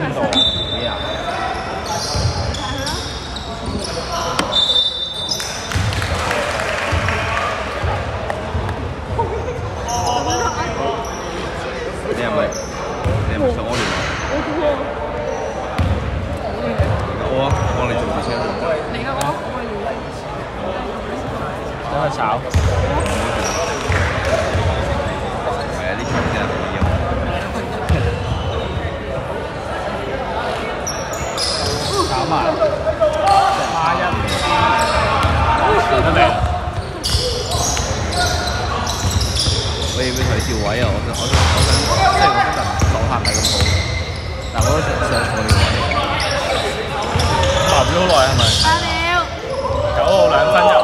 ต่อ 嘛。八一，得未？我要唔要佢调位啊？我想，我想，我想，即系我觉得老客系咁好，但我都想上错了位。慢咗耐系咪？慢了。九号两分。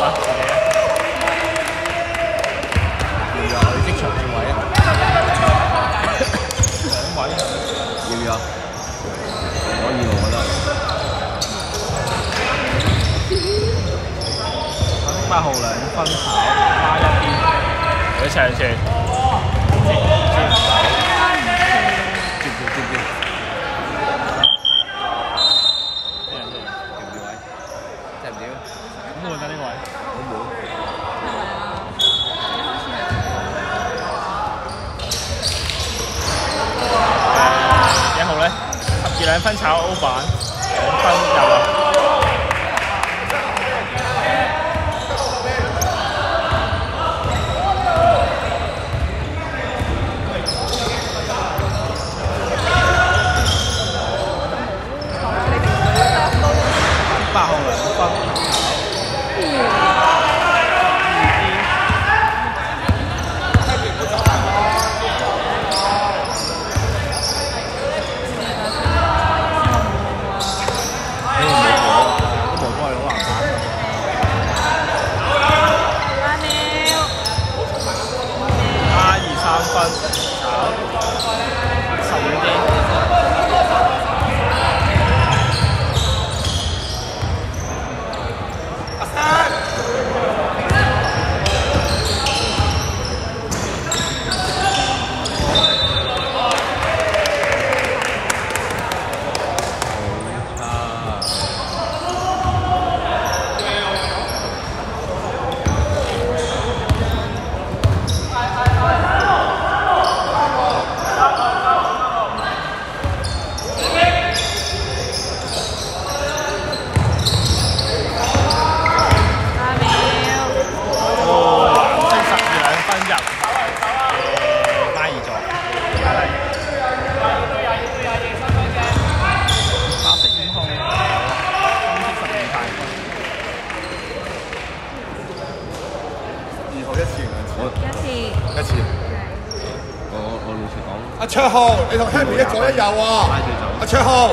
卓浩，你同 Happy 一左一右啊！阿卓浩，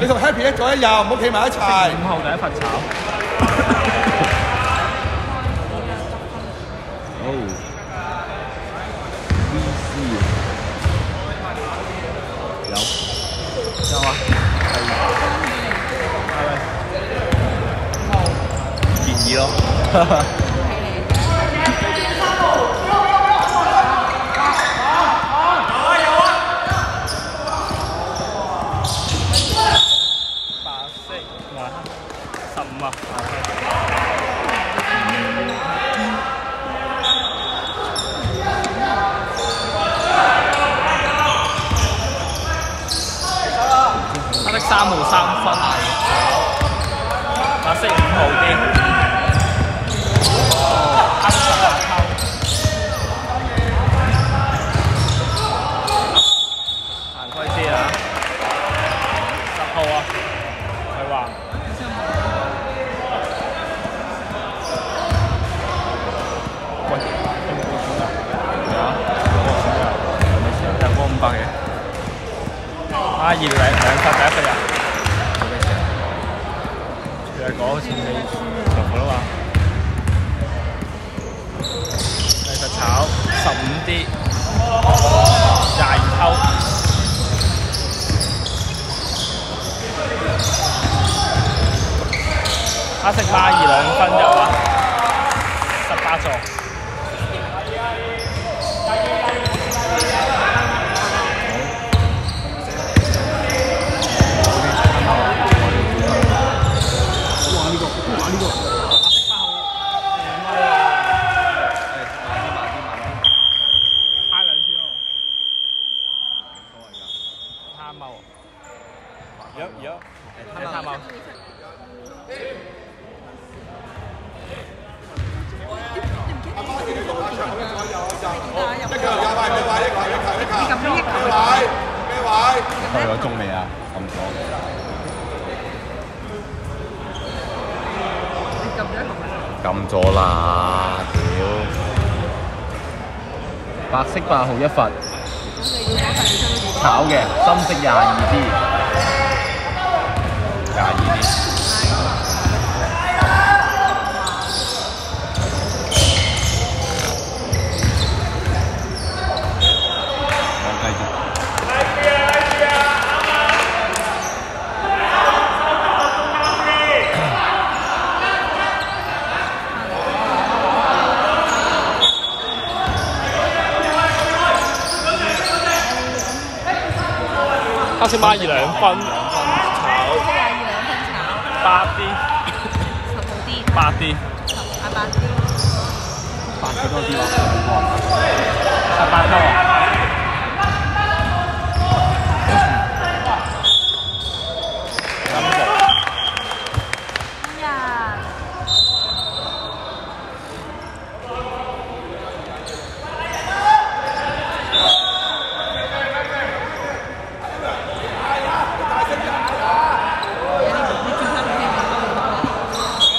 你同 Happy 一左一右，唔好企埋一齊。五號第一份炒。Ha ha. 三號三分係，白色五號啲，黑十八扣，行開啲啊！十號啊，佢話喂，有冇過錢啊？有啊，過錢啊？有咩錢啊？有過五百嘅。啊，二兩兩分第一個人。做咩事啊？佢係講好似你落咗啦嘛。第十炒十五廿二溝。黑色孖二兩分入啊，十八座。咩位？咩位？去咗中未啊？咁多。撳咗啦，屌！白色八號一罰，炒嘅，深色廿二啲，廿二啲。黑色孖二兩分，炒廿二兩分炒，八啲，十號啲，八啲，十啊八啲，八幾多啲喎？十八多啊！三個，哎呀，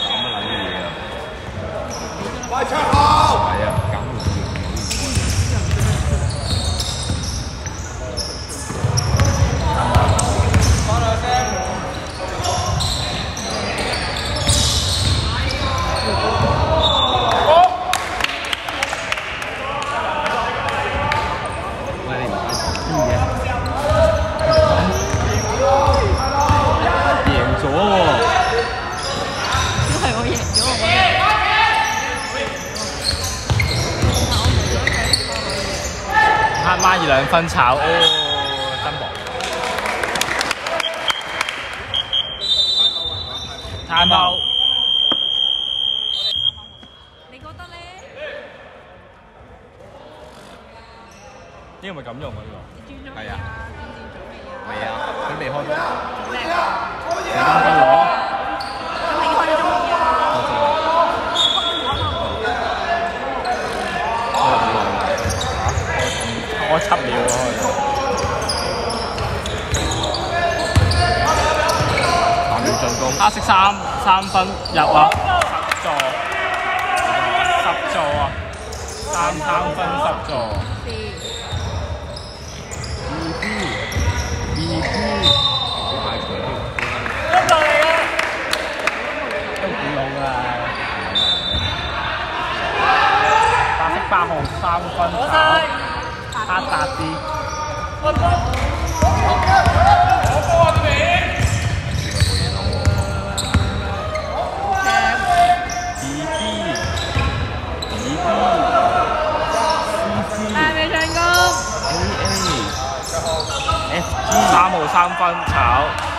咁乜撚嘢啊？快出口！係啊，搞唔掂。喂，你唔知嘅，贏咗喎！都係我贏咗我覺得。黑孖二兩分炒，哦，真薄。太貓，你覺得咧？呢個咪咁用啊？呢你轉咗係啊未啊？轉轉咗未啊？未啊，佢未開，叻啊！你啱開咗。咁你開咗做乜嘢啊？個我七秒三秒進攻，黑色三三分入啊！十座，十座啊！三三分十座。B B 太長都幾好啊！白色八號三分炒，黑達啲。B B 三號三分炒。